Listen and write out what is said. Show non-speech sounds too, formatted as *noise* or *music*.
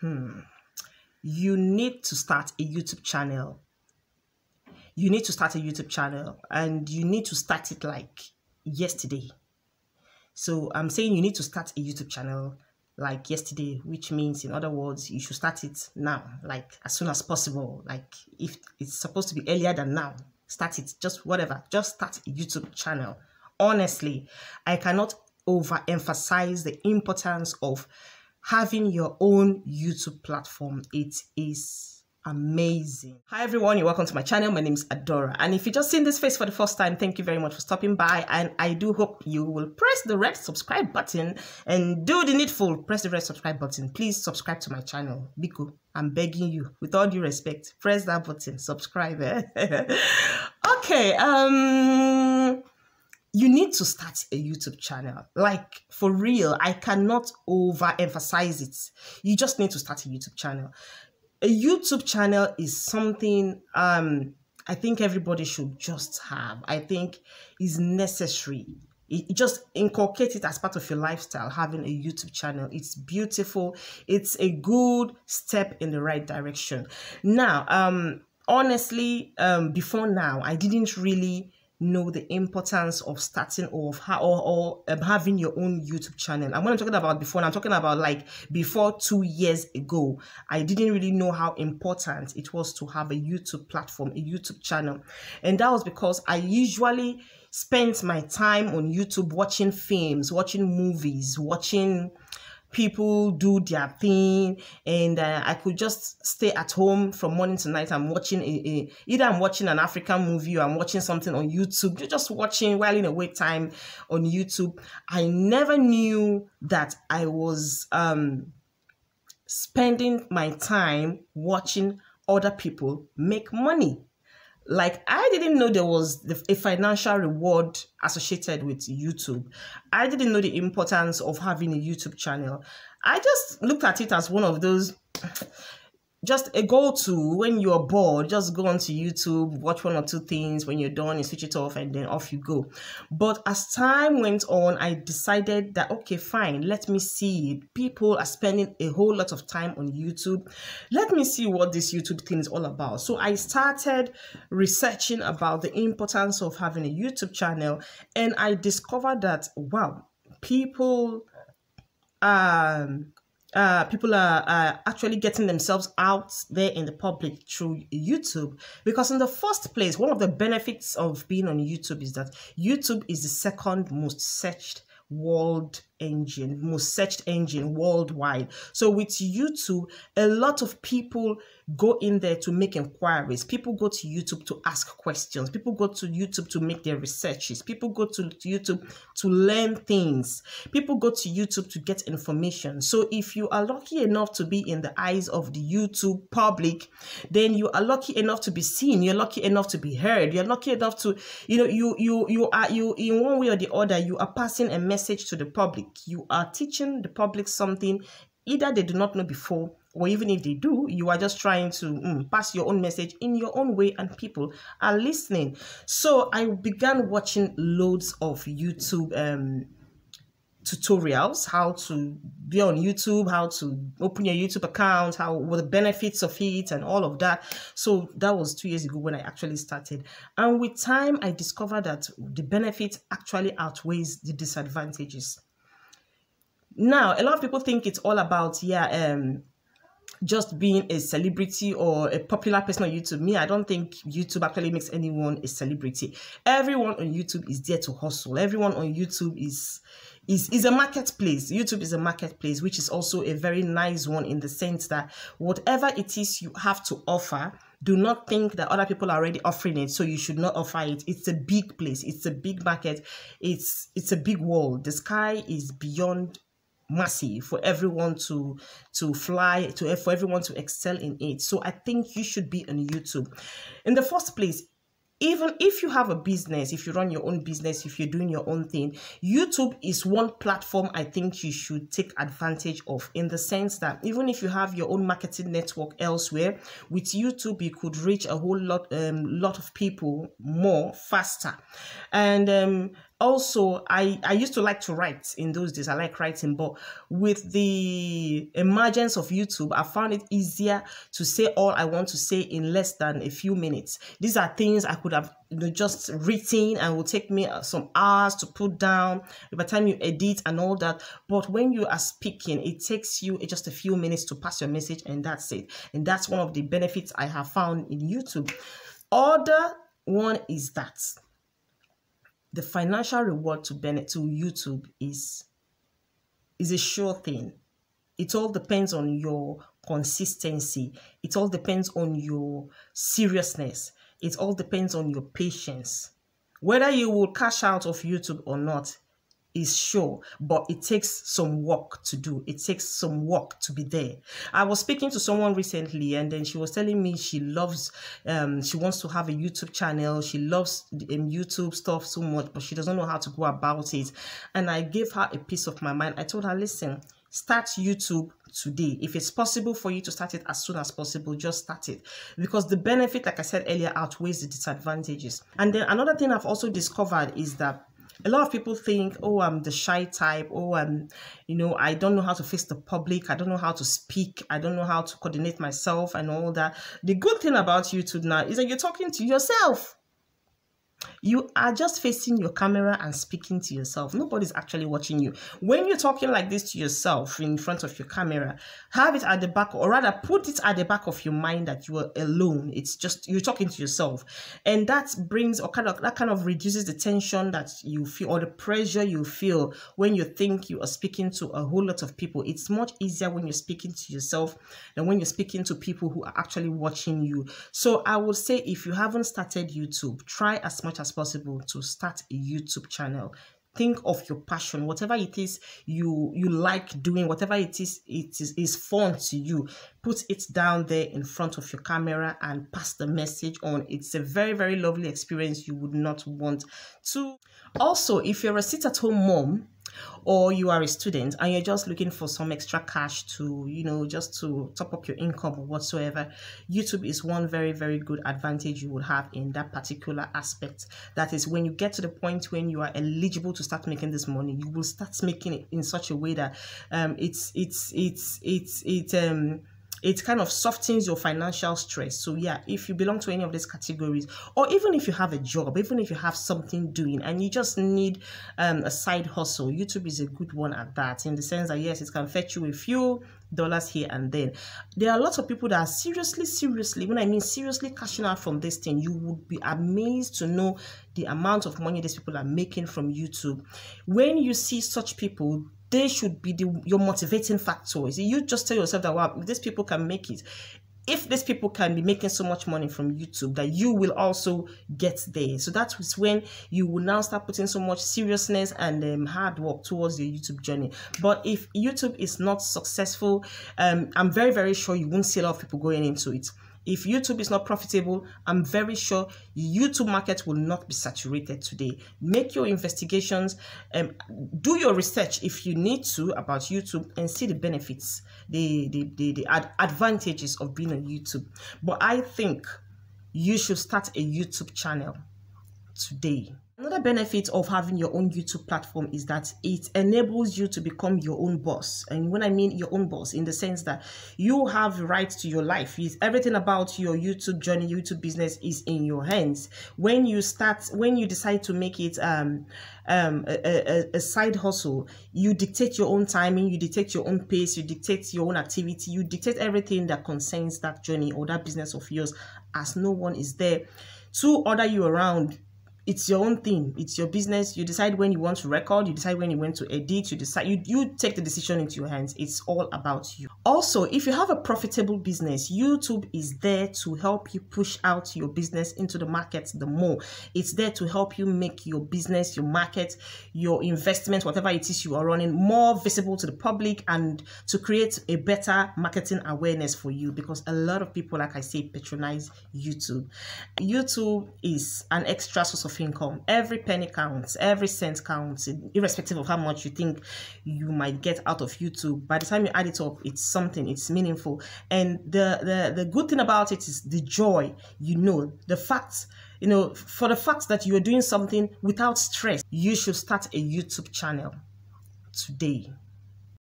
Hmm. You need to start a YouTube channel. You need to start a YouTube channel and you need to start it like yesterday. So I'm saying you need to start a YouTube channel like yesterday, which means, in other words, you should start it now, like as soon as possible. Like if it's supposed to be earlier than now, start it, just whatever, just start a YouTube channel. Honestly, I cannot overemphasize the importance of having your own YouTube platform. It is amazing. Hi everyone, you're welcome to my channel. My name is Adora. And if you just seen this face for the first time, thank you very much for stopping by. And I do hope you will press the red subscribe button and do the needful. Press the red subscribe button. Please subscribe to my channel. Biko, I'm begging you, with all due respect, press that button, subscribe. Eh? *laughs* okay, um you need to start a YouTube channel. Like for real, I cannot overemphasize it. You just need to start a YouTube channel. A YouTube channel is something um I think everybody should just have. I think is necessary. It, just inculcate it as part of your lifestyle having a youtube channel it's beautiful it's a good step in the right direction now um honestly um before now i didn't really know the importance of starting off or, or um, having your own YouTube channel. And when I'm talking about before, I'm talking about like before two years ago, I didn't really know how important it was to have a YouTube platform, a YouTube channel. And that was because I usually spent my time on YouTube watching films, watching movies, watching people do their thing and uh, i could just stay at home from morning to night. I'm watching a, a, either i'm watching an african movie or i'm watching something on youtube. You're just watching while in a wait time on youtube. I never knew that i was um spending my time watching other people make money like i didn't know there was a financial reward associated with youtube. I didn't know the importance of having a youtube channel. I just looked at it as one of those just a go-to when you're bored just go onto youtube watch one or two things. When you're done you switch it off and then off you go. But as time went on i decided that okay fine let me see. People are spending a whole lot of time on youtube. Let me see what this youtube thing is all about. So i started researching about the importance of having a youtube channel and i discovered that wow people um uh, people are, are actually getting themselves out there in the public through YouTube. Because in the first place, one of the benefits of being on YouTube is that YouTube is the second most searched world engine, most searched engine worldwide. So with YouTube, a lot of people go in there to make inquiries. People go to YouTube to ask questions. People go to YouTube to make their researches. People go to, YouTube to learn things. People go to YouTube to get information. So if you are lucky enough to be in the eyes of the YouTube public, then you are lucky enough to be seen. You're lucky enough to be heard. You're lucky enough to, you know, you you you are you in one way or the other, you are passing a message to the public. You are teaching the public something either they do not know before or even if they do, you are just trying to mm, pass your own message in your own way and people are listening. So I began watching loads of YouTube um, tutorials, how to be on YouTube, how to open your YouTube account, how what the benefits of it and all of that. So that was two years ago when I actually started. And with time, I discovered that the benefit actually outweighs the disadvantages. Now, a lot of people think it's all about, yeah, um, just being a celebrity or a popular person on YouTube. Me, I don't think YouTube actually makes anyone a celebrity. Everyone on YouTube is there to hustle. Everyone on YouTube is is is a marketplace. YouTube is a marketplace, which is also a very nice one in the sense that whatever it is you have to offer, do not think that other people are already offering it so you should not offer it it's a big place it's a big market it's it's a big world the sky is beyond massive for everyone to to fly to for everyone to excel in it. So i think you should be on youtube. In the first place even if you have a business if you run your own business if you're doing your own thing youtube is one platform i think you should take advantage of in the sense that even if you have your own marketing network elsewhere with youtube you could reach a whole lot um lot of people more faster. And um also I, I used to like to write in those days. I like writing but with the emergence of youtube i found it easier to say all i want to say in less than a few minutes. These are things i could have you know, just written and will take me uh, some hours to put down by the time you edit and all that. But when you are speaking it takes you just a few minutes to pass your message and that's it. And that's one of the benefits i have found in youtube. Other one is that the financial reward to Bennett to YouTube is is a sure thing. It all depends on your consistency. It all depends on your seriousness. It all depends on your patience. Whether you will cash out of YouTube or not is sure, but it takes some work to do. It takes some work to be there. I was speaking to someone recently, and then she was telling me she loves, um, she wants to have a YouTube channel. She loves um, YouTube stuff so much, but she doesn't know how to go about it. And I gave her a piece of my mind. I told her, listen, start YouTube today. If it's possible for you to start it as soon as possible, just start it. Because the benefit, like I said earlier, outweighs the disadvantages. And then another thing I've also discovered is that a lot of people think, oh, I'm the shy type. Oh, I'm, you know, I don't know how to face the public. I don't know how to speak. I don't know how to coordinate myself and all that. The good thing about YouTube now is that you're talking to yourself. You are just facing your camera and speaking to yourself. Nobody's actually watching you. When you're talking like this to yourself in front of your camera, have it at the back, or rather, put it at the back of your mind that you are alone. It's just you're talking to yourself, and that brings or kind of that kind of reduces the tension that you feel or the pressure you feel when you think you are speaking to a whole lot of people. It's much easier when you're speaking to yourself than when you're speaking to people who are actually watching you. So I would say if you haven't started YouTube, try as much as as possible to start a YouTube channel. Think of your passion, whatever it is you you like doing, whatever it is it is, is fun to you. Put it down there in front of your camera and pass the message on. It's a very very lovely experience you would not want to. Also, if you're a sit-at-home mom, or you are a student and you're just looking for some extra cash to you know just to top up your income or whatsoever youtube is one very very good advantage you would have in that particular aspect. That is when you get to the point when you are eligible to start making this money you will start making it in such a way that um it's it's it's it's it's um it kind of softens your financial stress. So yeah, if you belong to any of these categories, or even if you have a job, even if you have something doing and you just need um, a side hustle, YouTube is a good one at that. In the sense that yes, it can fetch you a few dollars here and then. There are lots of people that are seriously, seriously, when I mean seriously cashing out from this thing, you would be amazed to know the amount of money these people are making from YouTube. When you see such people, they should be the your motivating factors. You just tell yourself that wow, these people can make it. If these people can be making so much money from YouTube, that you will also get there. So that is when you will now start putting so much seriousness and um, hard work towards your YouTube journey. But if YouTube is not successful, um, I'm very very sure you won't see a lot of people going into it. If YouTube is not profitable, I'm very sure YouTube market will not be saturated today. Make your investigations, um, do your research if you need to about YouTube and see the benefits, the, the, the, the ad advantages of being on YouTube. But I think you should start a YouTube channel today. Another benefit of having your own YouTube platform is that it enables you to become your own boss. And when I mean your own boss, in the sense that you have rights to your life, is everything about your YouTube journey, YouTube business is in your hands. When you start, when you decide to make it um, um, a, a, a side hustle, you dictate your own timing, you dictate your own pace, you dictate your own activity, you dictate everything that concerns that journey or that business of yours, as no one is there to order you around it's your own thing. It's your business. You decide when you want to record. You decide when you want to edit. You decide you, you take the decision into your hands. It's all about you. Also if you have a profitable business youtube is there to help you push out your business into the market the more. It's there to help you make your business your market your investment whatever it is you are running more visible to the public and to create a better marketing awareness for you. Because a lot of people like i say patronize youtube. Youtube is an extra source of income. Every penny counts, every cent counts, irrespective of how much you think you might get out of YouTube. By the time you add it up, it's something, it's meaningful. And the the, the good thing about it is the joy, you know, the fact you know, for the fact that you are doing something without stress, you should start a YouTube channel today.